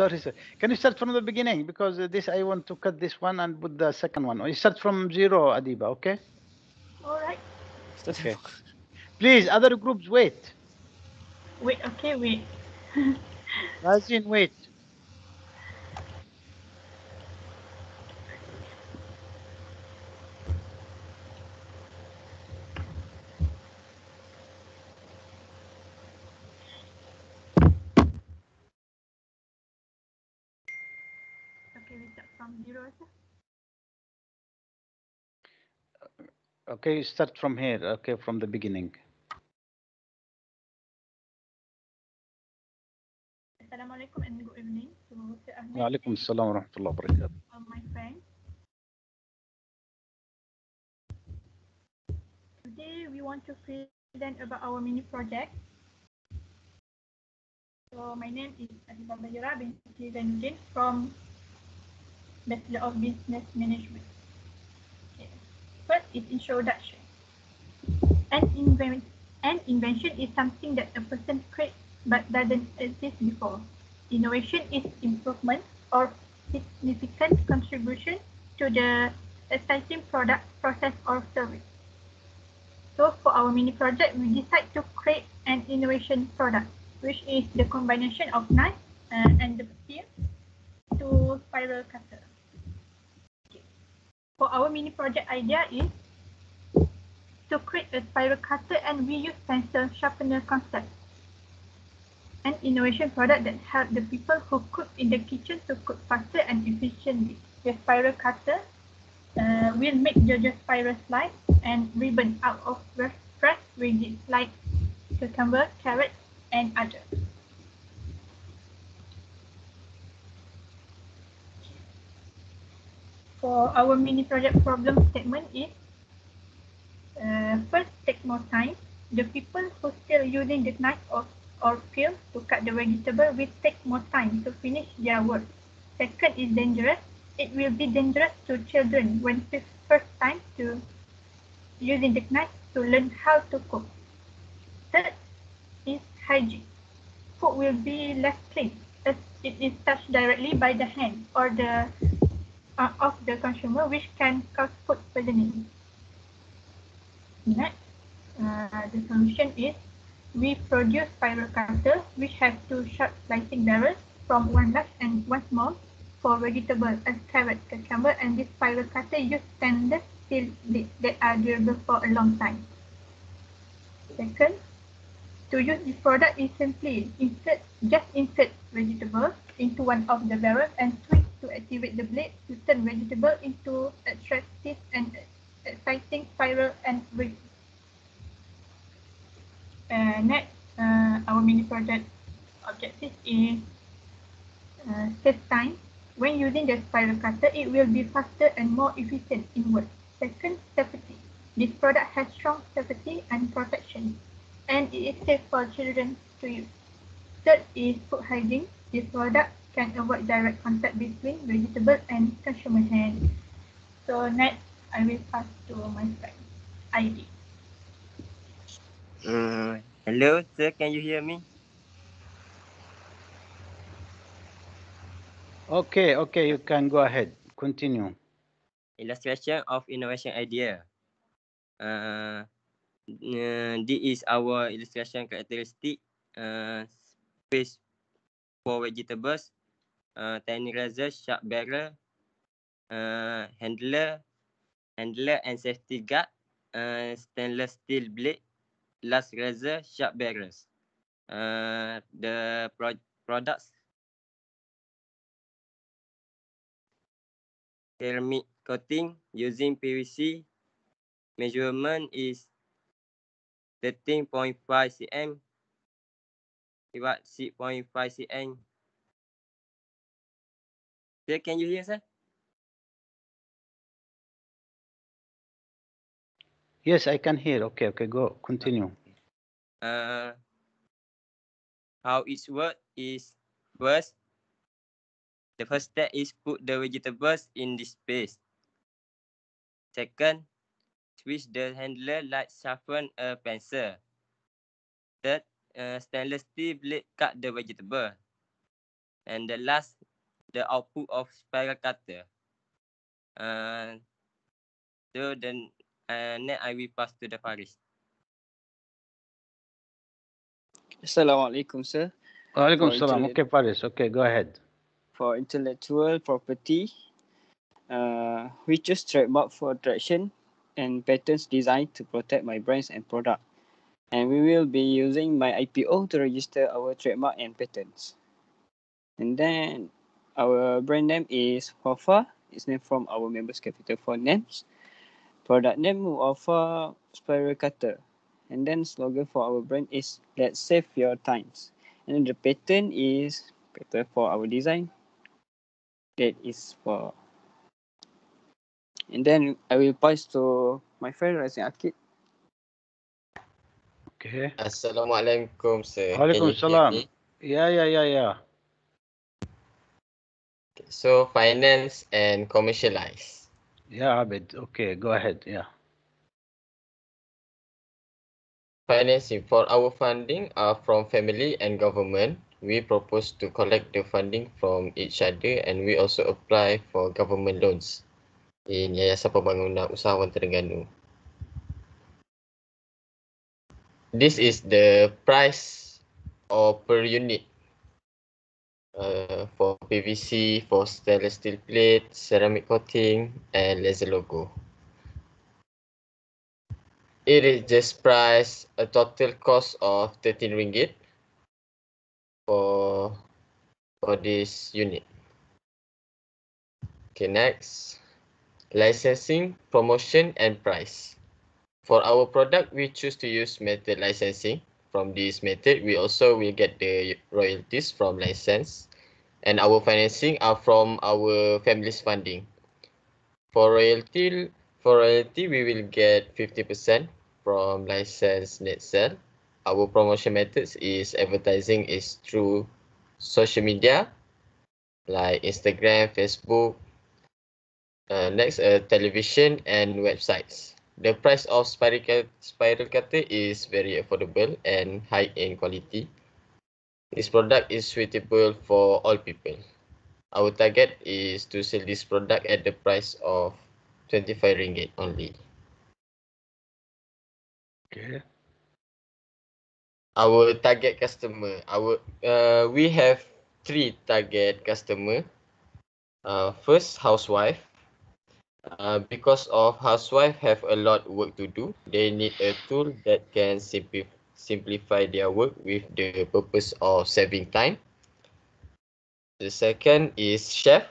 sorry, sir. Can you start from the beginning? Because uh, this, I want to cut this one and put the second one. You start from zero, Adiba, okay? All right. Okay. Please, other groups, wait. Wait. Okay. Wait. Razin, wait. Okay, start from here, okay, from the beginning. Assalamu alaikum and good evening to Ahmed. Wa alaikum assalam wa rahmatullahi wa barakatuh. Uh, my friends, Today we want to present about our mini project. So my name is Adiba Bayra bin Zainuddin from Bachelor of Business Management. Okay. First is introduction. An, inven- an invention is something that a person creates but doesn't exist before. Innovation is improvement or significant contribution to the existing product, process or service. So for our mini project, we decide to create an innovation product, which is the combination of knife uh, and the steel to spiral cutter. For our mini project idea is to create a spiral cutter and reuse pencil sharpener concept. An innovation product that help the people who cook in the kitchen to cook faster and efficiently. The spiral cutter uh, will make the spiral slice and ribbon out of fresh fresh veggies like cucumber, carrot, and others. For our mini project problem statement is uh, first take more time. The people who still using the knife or, or peel to cut the vegetable will take more time to finish their work. Second is dangerous. It will be dangerous to children when first time to using the knife to learn how to cook. Third is hygiene. Food will be less clean as it is touched directly by the hand or the uh, of the consumer, which can cause food poisoning. Next, uh, the solution is we produce spiral cutter which have two sharp slicing barrels from one large and one small for vegetable as carrot, cucumber, and this spiral cutter use stainless steel that are durable for a long time. Second, to use this product is simply insert just insert vegetable into one of the barrels and twist to activate the blade to turn vegetable into attractive and exciting spiral and ring. Uh, next, uh, our mini project objective is uh, save time. When using the spiral cutter, it will be faster and more efficient in work. Second, safety. This product has strong safety and protection, and it is safe for children to use. Third is food hygiene. This product can avoid direct contact between vegetable and consumer hand. So next, I will pass to my friend, ID. Uh, hello, sir. Can you hear me? Okay, okay, you can go ahead. Continue. Illustration of innovation idea. Uh, uh, this is our illustration characteristic. Uh, space for vegetables. Uh, tiny razor, sharp barrel. Uh, handler, handler and safety guard. Uh, stainless steel blade. Last razor, sharp barrels. Uh, the pro products ceramic coating using PVC. Measurement is 13.5 cm. About 6.5 cm. Sir, can you hear, sir? Yes, I can hear. Okay, okay, go. Continue. Uh, how it work is first, the first step is put the vegetables in this space. Second, switch the handler like sharpen a pencil. Third, uh, stainless steel blade cut the vegetable. And the last, the output of spiral cutter. Uh, so then uh, next I will pass to the Faris. Assalamualaikum, sir. Waalaikumsalam. Okay, Paris. Okay, go ahead. For intellectual property, uh, we choose trademark for attraction and patents designed to protect my brands and product. And we will be using my IPO to register our trademark and patents. And then our brand name is Wafa. It's named from our members' capital fund names. Product name Wafa Spiral Cutter. And then slogan for our brand is Let's Save Your Times. And then the patent is patent for our design. That is for. And then I will pass to my friend Razin Akid. Okay. Assalamualaikum sir. Waalaikumsalam. Yeah, yeah, yeah, yeah. So finance and commercialize. Yeah, Abid. Okay, go ahead. Yeah. Financing for our funding are from family and government. We propose to collect the funding from each other and we also apply for government loans in Yayasan Pembangunan Usahawan Terengganu. This is the price or per unit uh, for PVC, for stainless steel plate, ceramic coating, and laser logo. It is just price a total cost of 13 ringgit for for this unit. Okay, next. Licensing, promotion, and price. For our product, we choose to use method licensing. From this method, we also will get the royalties from license. And our financing are from our family's funding. For royalty, for royalty, we will get 50% from license net sale. Our promotion methods is advertising is through social media like Instagram, Facebook, uh, next uh, television and websites. The price of spiral, spiral cutter is very affordable and high in quality. This product is suitable for all people. Our target is to sell this product at the price of 25 ringgit only. Okay. Our target customer, our uh, we have three target customer. Uh, first, housewife. Uh, because of housewife have a lot work to do, they need a tool that can simpli- simplify their work with the purpose of saving time. The second is chef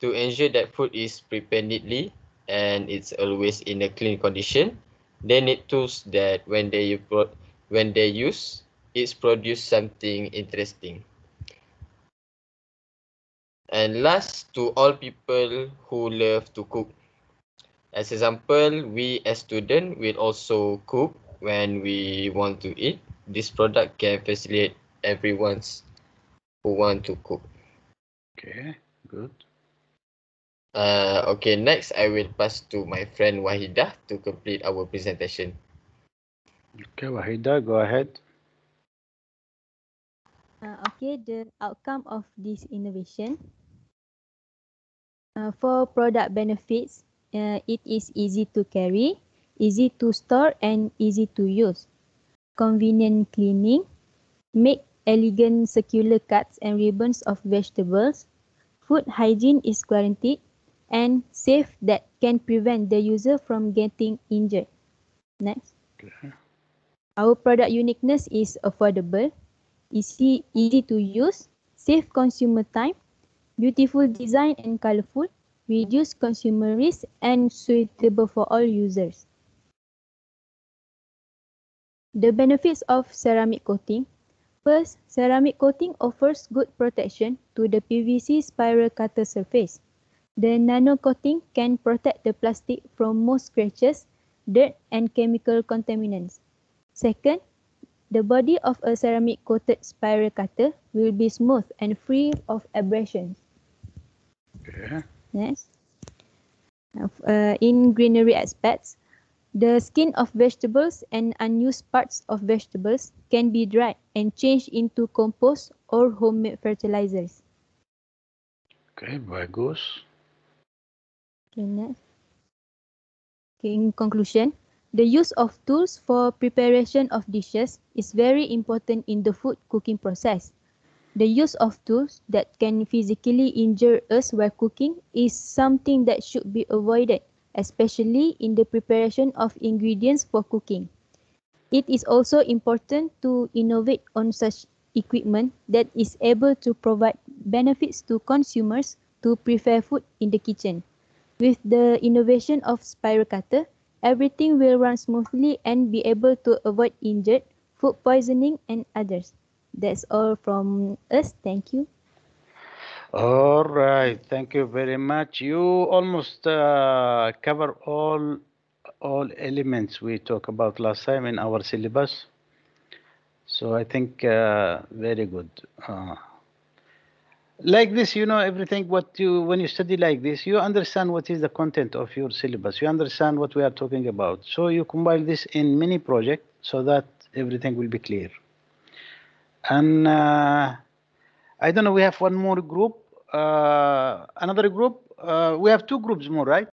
to ensure that food is prepared neatly and it's always in a clean condition. They need tools that when they when they use, it's produce something interesting. And last, to all people who love to cook. As example, we as student will also cook when we want to eat. This product can facilitate everyone's who want to cook. Okay. Good. Uh, okay, next I will pass to my friend Wahidah to complete our presentation. Okay, Wahida, go ahead. Uh, okay, the outcome of this innovation. Uh, for product benefits, uh, it is easy to carry, easy to store, and easy to use. Convenient cleaning, make elegant circular cuts and ribbons of vegetables. Food hygiene is guaranteed and safe that can prevent the user from getting injured. Next. Okay. Our product uniqueness is affordable, easy, easy to use, save consumer time, beautiful design and colorful, reduce consumer risk, and suitable for all users. The benefits of ceramic coating. First, ceramic coating offers good protection to the PVC spiral cutter surface. The nano coating can protect the plastic from most scratches, dirt, and chemical contaminants. Second, the body of a ceramic coated spiral cutter will be smooth and free of abrasions. Okay. Next. Now, Uh, in greenery aspects, the skin of vegetables and unused parts of vegetables can be dried and changed into compost or homemade fertilizers. Okay, bagus. Okay, next. Okay, in conclusion, the use of tools for preparation of dishes is very important in the food cooking process. The use of tools that can physically injure us while cooking is something that should be avoided, especially in the preparation of ingredients for cooking. It is also important to innovate on such equipment that is able to provide benefits to consumers to prepare food in the kitchen. With the innovation of spiral cutter, everything will run smoothly and be able to avoid injured, food poisoning and others. That's all from us. Thank you. All right, thank you very much. You almost uh, cover all all elements we talked about last time in our syllabus. So I think uh, very good. Uh, like this, you know everything. What you when you study like this, you understand what is the content of your syllabus. You understand what we are talking about. So you combine this in mini project so that everything will be clear. And uh, I don't know. We have one more group. Uh, another group. Uh, we have two groups more, right?